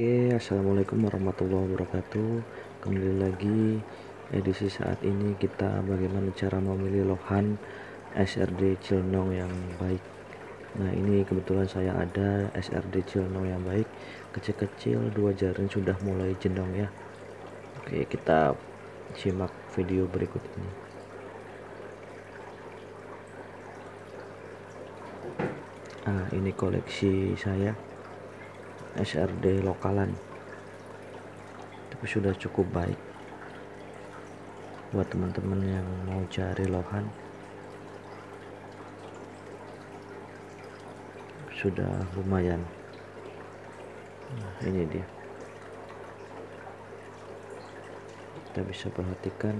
Oke, assalamualaikum warahmatullahi wabarakatuh. Kembali lagi edisi saat ini kita bagaimana cara memilih lohan SRD Cilnong yang baik. Nah, ini kebetulan saya ada SRD Cilnong yang baik, kecil-kecil dua jaring sudah mulai jendong ya. Oke, kita simak video berikut ini. Ah, ini koleksi saya SRD lokalan. Tapi sudah cukup baik. Buat teman-teman yang mau cari lohan. Sudah lumayan. Nah ini dia. Kita bisa perhatikan